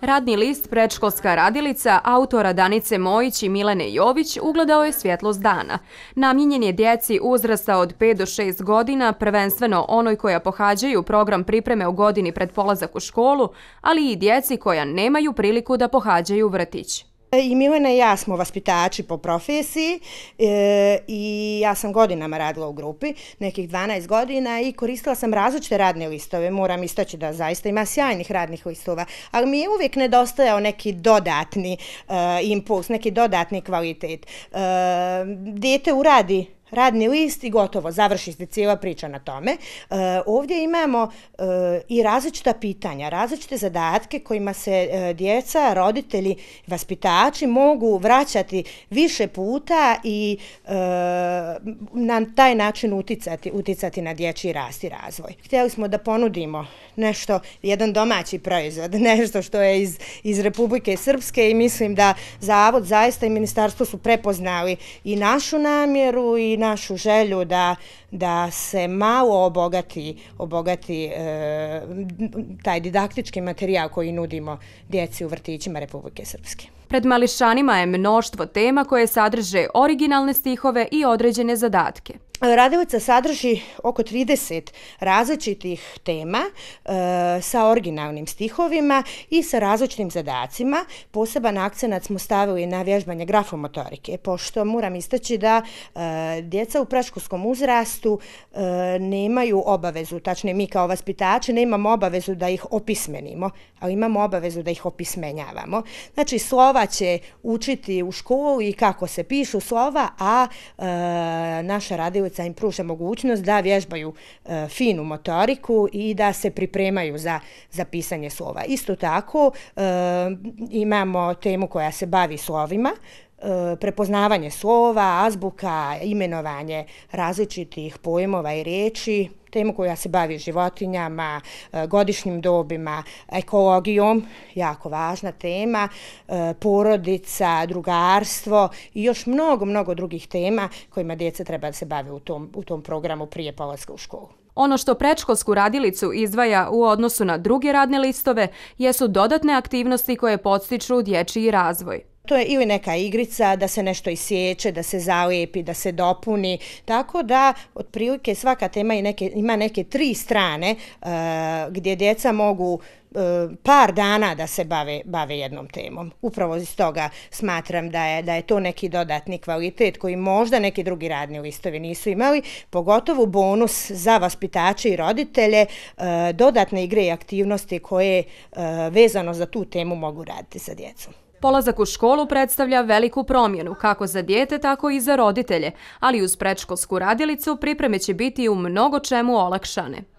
Radni list Prečkolska radilica autora Danice Mojić i Milene Jović ugledao je svjetlost dana. Namjenjen je djeci uzrasta od 5 do 6 godina, prvenstveno onoj koja pohađaju program pripreme u godini pred polazak u školu, ali i djeci koja nemaju priliku da pohađaju vrtić. E, I Milena i ja smo vaspitači po profesiji e, i ja sam godinama radila u grupi, nekih 12 godina i koristila sam različite radne listove. Moram istaći da zaista ima sjajnih radnih listova, ali mi je uvijek nedostajao neki dodatni e, impuls, neki dodatni kvalitet. E, dijete uradi radni list i gotovo, završi se cijela priča na tome. E, ovdje imamo e, i različita pitanja, različite zadatke kojima se e, djeca, roditelji, vaspitači mogu vraćati više puta i e, na taj način uticati, uticati na dječji rast i razvoj. Htjeli smo da ponudimo nešto, jedan domaći proizvod, nešto što je iz, iz Republike Srpske i mislim da Zavod zaista i Ministarstvo su prepoznali i našu namjeru i našu želju da, da se malo obogati, obogati e, taj didaktički materijal koji nudimo djeci u vrtićima Republike Srpske. Pred mališanima je mnoštvo tema koje sadrže originalne stihove i određene zadatke. Radilica sadrži oko 30 različitih tema e, sa originalnim stihovima i sa različitim zadacima. Poseban akcenat smo stavili na vježbanje grafomotorike, pošto moram istaći da e, djeca u praškolskom uzrastu e, nemaju obavezu, tačnije mi kao vaspitači nemamo obavezu da ih opismenimo, ali imamo obavezu da ih opismenjavamo. Znači, slova će učiti u školu i kako se pišu slova, a e, naša radilica ulica im pruža mogućnost da vježbaju e, finu motoriku i da se pripremaju za, za pisanje slova. Isto tako e, imamo temu koja se bavi slovima, E, prepoznavanje slova, azbuka, imenovanje različitih pojmova i riječi, tema koja se bavi životinjama, e, godišnjim dobima, ekologijom, jako važna tema, e, porodica, drugarstvo i još mnogo, mnogo drugih tema kojima djeca treba da se bave u tom, u tom programu prije polaska u školu. Ono što predškolsku radilicu izdvaja u odnosu na druge radne listove jesu dodatne aktivnosti koje podstiču dječji razvoj. To je ili neka igrica da se nešto isječe, da se zalijepi, da se dopuni. Tako da, otprilike, svaka tema neke, ima neke tri strane uh, gdje djeca mogu eh, par dana da se bave, bave jednom temom. Upravo iz toga smatram da je, da je to neki dodatni kvalitet koji možda neki drugi radni listovi nisu imali. Pogotovo bonus za vaspitače i roditelje, eh, dodatne igre i aktivnosti koje vezano za tu temu mogu raditi sa djecom. Polazak u školu predstavlja veliku promjenu, kako za dijete, tako i za roditelje, ali uz predškolsku radilicu pripreme će biti u mnogo čemu olakšane.